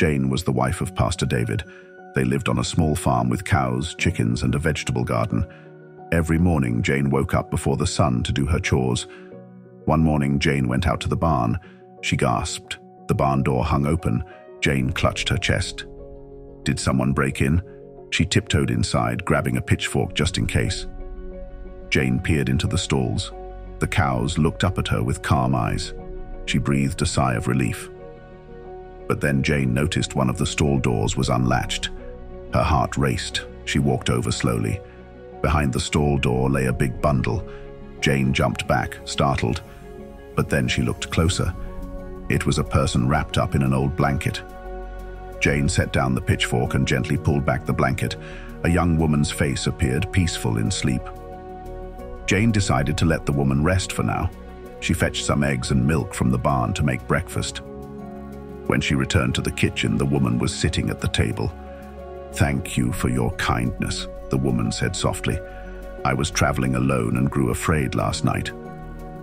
Jane was the wife of Pastor David. They lived on a small farm with cows, chickens, and a vegetable garden. Every morning, Jane woke up before the sun to do her chores. One morning, Jane went out to the barn. She gasped. The barn door hung open. Jane clutched her chest. Did someone break in? She tiptoed inside, grabbing a pitchfork just in case. Jane peered into the stalls. The cows looked up at her with calm eyes. She breathed a sigh of relief. But then Jane noticed one of the stall doors was unlatched. Her heart raced. She walked over slowly. Behind the stall door lay a big bundle. Jane jumped back, startled. But then she looked closer. It was a person wrapped up in an old blanket. Jane set down the pitchfork and gently pulled back the blanket. A young woman's face appeared peaceful in sleep. Jane decided to let the woman rest for now. She fetched some eggs and milk from the barn to make breakfast. When she returned to the kitchen, the woman was sitting at the table. Thank you for your kindness, the woman said softly. I was traveling alone and grew afraid last night.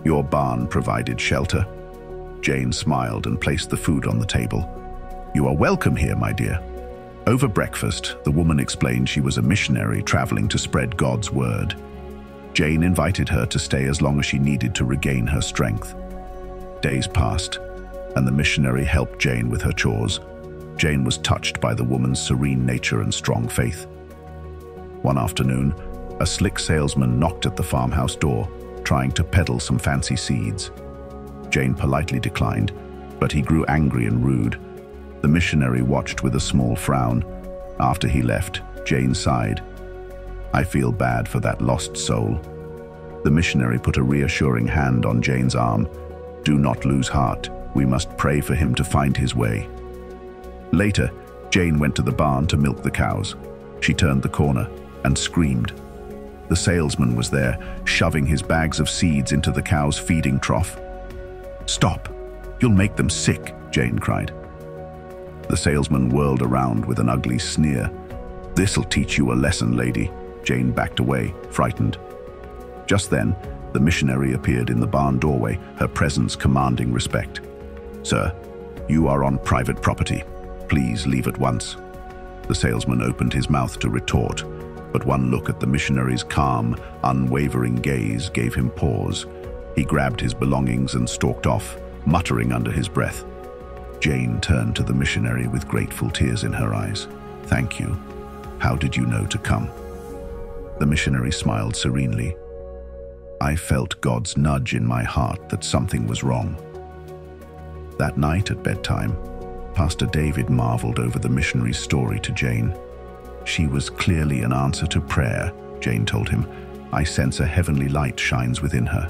Your barn provided shelter. Jane smiled and placed the food on the table. You are welcome here, my dear. Over breakfast, the woman explained she was a missionary traveling to spread God's word. Jane invited her to stay as long as she needed to regain her strength. Days passed, and the missionary helped Jane with her chores. Jane was touched by the woman's serene nature and strong faith. One afternoon, a slick salesman knocked at the farmhouse door, trying to peddle some fancy seeds. Jane politely declined, but he grew angry and rude. The missionary watched with a small frown. After he left, Jane sighed. I feel bad for that lost soul. The missionary put a reassuring hand on Jane's arm. Do not lose heart. We must pray for him to find his way. Later, Jane went to the barn to milk the cows. She turned the corner and screamed. The salesman was there, shoving his bags of seeds into the cow's feeding trough. Stop! You'll make them sick, Jane cried. The salesman whirled around with an ugly sneer. This'll teach you a lesson, lady. Jane backed away, frightened. Just then, the missionary appeared in the barn doorway, her presence commanding respect. Sir, you are on private property. Please leave at once. The salesman opened his mouth to retort, but one look at the missionary's calm, unwavering gaze gave him pause. He grabbed his belongings and stalked off, muttering under his breath. Jane turned to the missionary with grateful tears in her eyes. Thank you. How did you know to come? The missionary smiled serenely. I felt God's nudge in my heart that something was wrong. That night at bedtime, Pastor David marveled over the missionary's story to Jane. She was clearly an answer to prayer, Jane told him. I sense a heavenly light shines within her.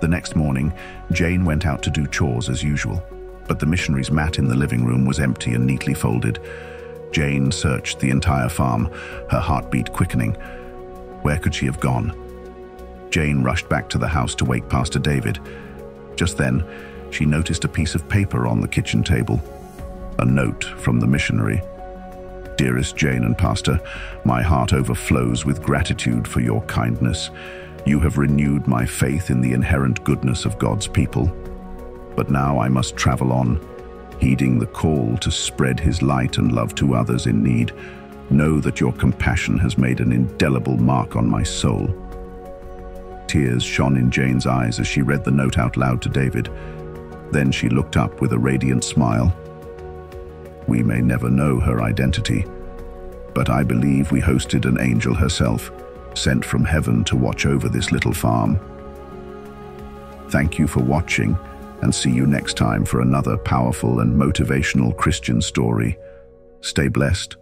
The next morning, Jane went out to do chores as usual, but the missionary's mat in the living room was empty and neatly folded. Jane searched the entire farm, her heartbeat quickening. Where could she have gone? Jane rushed back to the house to wake Pastor David. Just then, she noticed a piece of paper on the kitchen table. A note from the missionary. Dearest Jane and Pastor, my heart overflows with gratitude for your kindness. You have renewed my faith in the inherent goodness of God's people. But now I must travel on, heeding the call to spread his light and love to others in need. Know that your compassion has made an indelible mark on my soul. Tears shone in Jane's eyes as she read the note out loud to David. Then she looked up with a radiant smile. We may never know her identity, but I believe we hosted an angel herself, sent from heaven to watch over this little farm. Thank you for watching, and see you next time for another powerful and motivational Christian story. Stay blessed.